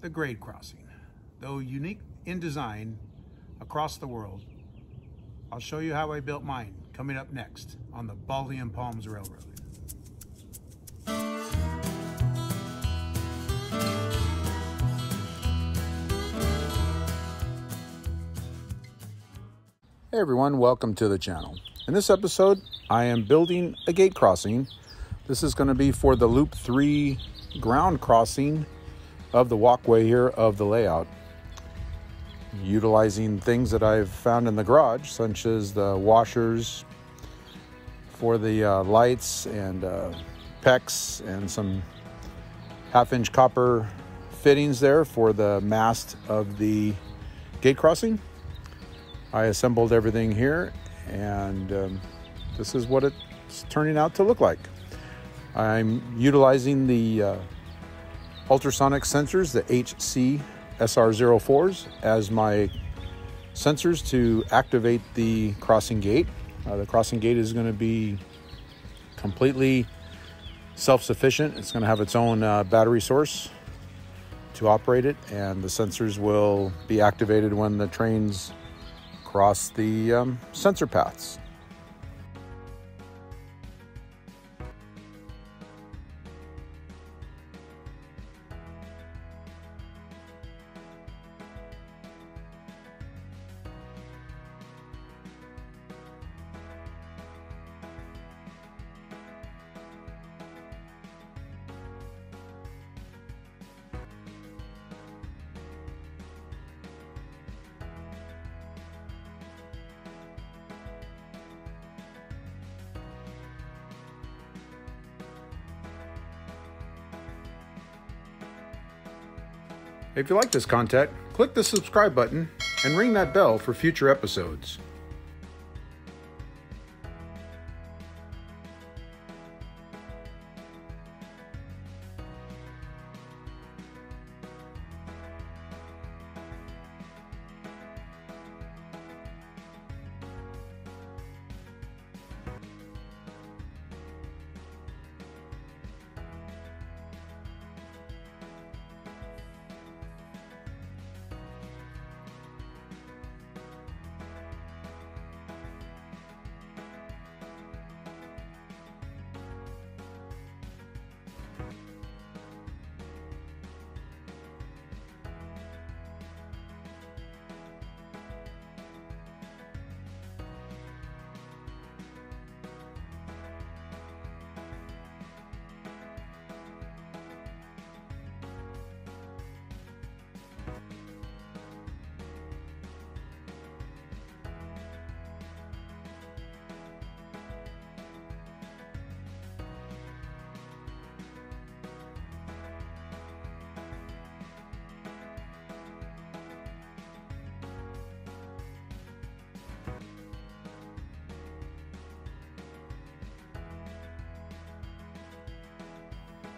the grade crossing. Though unique in design across the world, I'll show you how I built mine coming up next on the Baldy and Palms Railroad. Hey everyone, welcome to the channel. In this episode, I am building a gate crossing. This is going to be for the Loop 3 ground crossing of the walkway here of the layout. Utilizing things that I've found in the garage, such as the washers for the uh, lights and uh, PEX and some half inch copper fittings there for the mast of the gate crossing. I assembled everything here and um, this is what it's turning out to look like. I'm utilizing the uh, ultrasonic sensors, the HC SR04s, as my sensors to activate the crossing gate. Uh, the crossing gate is going to be completely self sufficient, it's going to have its own uh, battery source to operate it, and the sensors will be activated when the trains cross the um, sensor paths. If you like this content, click the subscribe button and ring that bell for future episodes.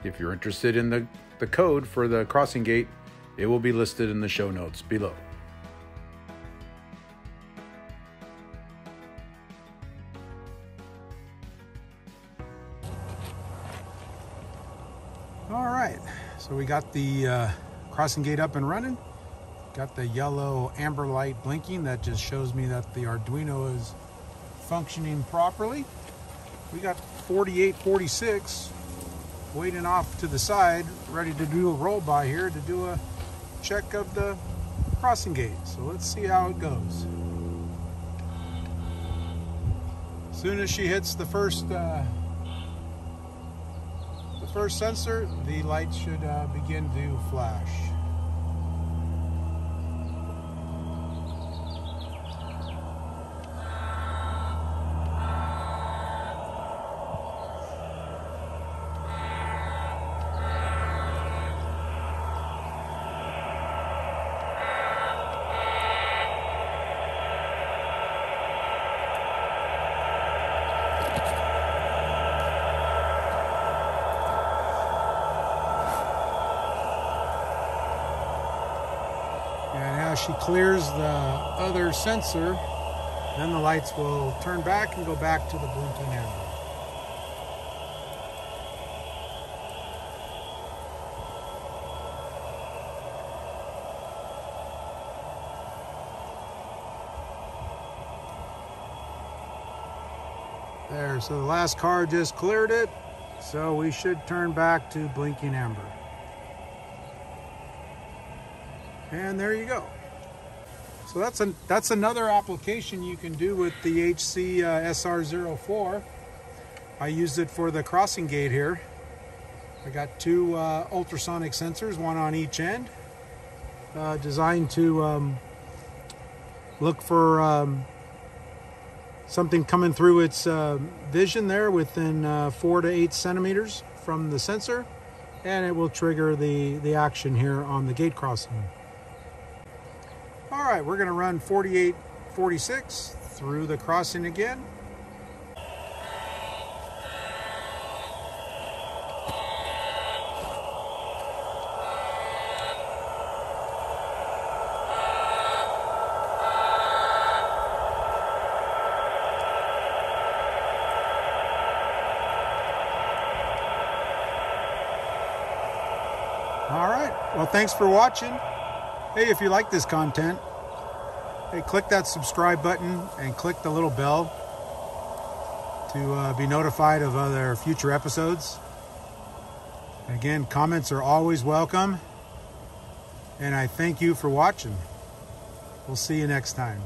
If you're interested in the, the code for the crossing gate, it will be listed in the show notes below. All right, so we got the uh, crossing gate up and running. Got the yellow amber light blinking. That just shows me that the Arduino is functioning properly. We got 4846 waiting off to the side, ready to do a roll by here to do a check of the crossing gate. So let's see how it goes. As soon as she hits the first uh, the first sensor, the light should uh, begin to flash. And as she clears the other sensor, then the lights will turn back and go back to the blinking amber. There, so the last car just cleared it, so we should turn back to blinking amber. And there you go. So that's a, that's another application you can do with the HC uh, SR04. I used it for the crossing gate here. I got two uh, ultrasonic sensors, one on each end, uh, designed to um, look for um, something coming through its uh, vision there within uh, four to eight centimeters from the sensor, and it will trigger the, the action here on the gate crossing. All right, we're gonna run 4846 through the crossing again. All right, well, thanks for watching. Hey, if you like this content, hey, click that subscribe button and click the little bell to uh, be notified of other future episodes. Again, comments are always welcome. And I thank you for watching. We'll see you next time.